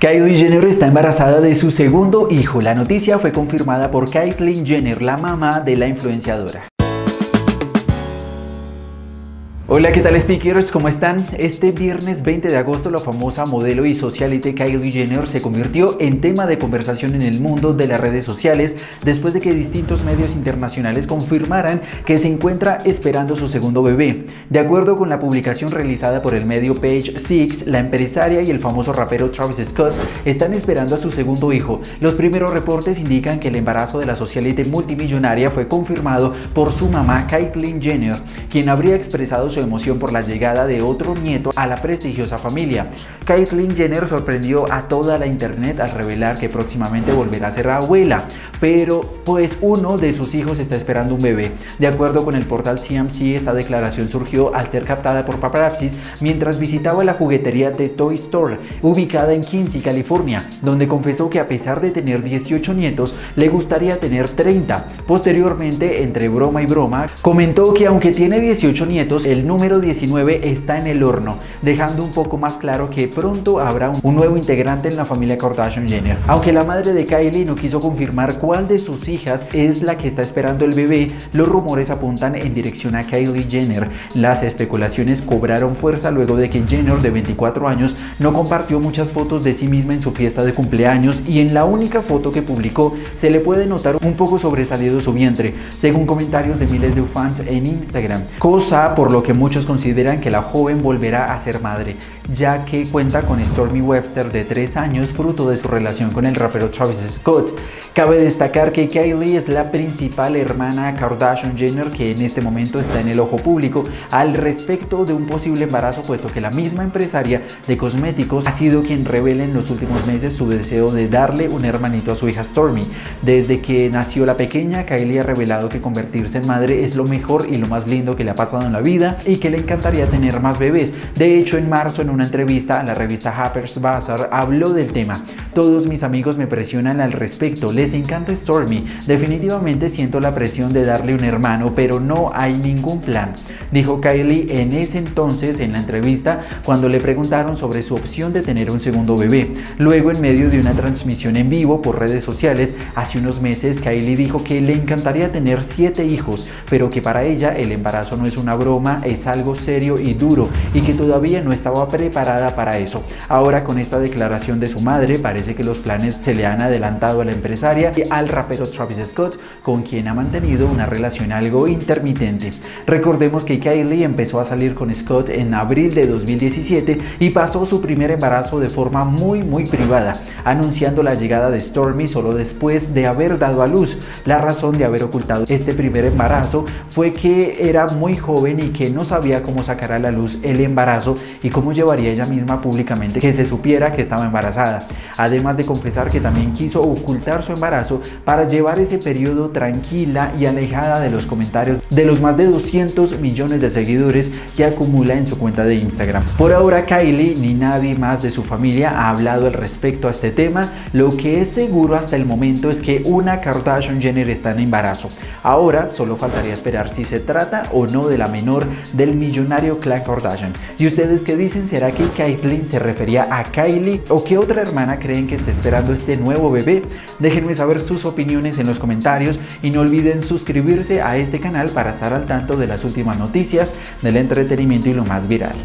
Kylie Jenner está embarazada de su segundo hijo. La noticia fue confirmada por Caitlyn Jenner, la mamá de la influenciadora. Hola, ¿qué tal speakers? ¿Cómo están? Este viernes 20 de agosto la famosa modelo y socialite Kylie Jenner se convirtió en tema de conversación en el mundo de las redes sociales después de que distintos medios internacionales confirmaran que se encuentra esperando su segundo bebé. De acuerdo con la publicación realizada por el medio Page Six, la empresaria y el famoso rapero Travis Scott están esperando a su segundo hijo. Los primeros reportes indican que el embarazo de la socialite multimillonaria fue confirmado por su mamá Caitlyn Jenner, quien habría expresado su emoción por la llegada de otro nieto a la prestigiosa familia. Caitlyn Jenner sorprendió a toda la internet al revelar que próximamente volverá a ser abuela, pero pues uno de sus hijos está esperando un bebé. De acuerdo con el portal CMC, esta declaración surgió al ser captada por paparazzis mientras visitaba la juguetería de Toy Store, ubicada en Quincy, California, donde confesó que a pesar de tener 18 nietos, le gustaría tener 30. Posteriormente, entre broma y broma, comentó que aunque tiene 18 nietos, el número 19 está en el horno, dejando un poco más claro que pronto habrá un nuevo integrante en la familia Kardashian Jenner. Aunque la madre de Kylie no quiso confirmar cuál de sus hijas es la que está esperando el bebé, los rumores apuntan en dirección a Kylie Jenner. Las especulaciones cobraron fuerza luego de que Jenner, de 24 años, no compartió muchas fotos de sí misma en su fiesta de cumpleaños y en la única foto que publicó se le puede notar un poco sobresalido su vientre, según comentarios de miles de fans en Instagram, cosa por lo que muchos consideran que la joven volverá a ser madre, ya que cuenta con Stormy Webster de 3 años, fruto de su relación con el rapero Travis Scott. Cabe destacar que Kylie es la principal hermana Kardashian Jenner que en este momento está en el ojo público al respecto de un posible embarazo, puesto que la misma empresaria de cosméticos ha sido quien revela en los últimos meses su deseo de darle un hermanito a su hija Stormy. Desde que nació la pequeña, Kylie ha revelado que convertirse en madre es lo mejor y lo más lindo que le ha pasado en la vida y que le encantaría tener más bebés. De hecho, en marzo, en una entrevista a la revista Harper's Bazaar, habló del tema. Todos mis amigos me presionan al respecto, les encanta Stormy. Definitivamente siento la presión de darle un hermano, pero no hay ningún plan, dijo Kylie en ese entonces en la entrevista cuando le preguntaron sobre su opción de tener un segundo bebé. Luego, en medio de una transmisión en vivo por redes sociales, hace unos meses Kylie dijo que le encantaría tener siete hijos, pero que para ella el embarazo no es una broma, es algo serio y duro y que todavía no estaba preparada para eso. Ahora con esta declaración de su madre parece que los planes se le han adelantado a la empresaria y al rapero Travis Scott con quien ha mantenido una relación algo intermitente. Recordemos que Kylie empezó a salir con Scott en abril de 2017 y pasó su primer embarazo de forma muy muy privada, anunciando la llegada de Stormy solo después de haber dado a luz. La razón de haber ocultado este primer embarazo fue que era muy joven y que no sabía cómo sacar a la luz el embarazo y cómo llevaría ella misma públicamente que se supiera que estaba embarazada. Además de confesar que también quiso ocultar su embarazo para llevar ese periodo tranquila y alejada de los comentarios de los más de 200 millones de seguidores que acumula en su cuenta de Instagram. Por ahora Kylie ni nadie más de su familia ha hablado al respecto a este tema. Lo que es seguro hasta el momento es que una Kardashian Jenner está en embarazo. Ahora solo faltaría esperar si se trata o no de la menor del millonario clan Kardashian. ¿Y ustedes qué dicen? ¿Será que Caitlyn se refería a Kylie o qué otra hermana que está esperando este nuevo bebé? Déjenme saber sus opiniones en los comentarios y no olviden suscribirse a este canal para estar al tanto de las últimas noticias del entretenimiento y lo más viral.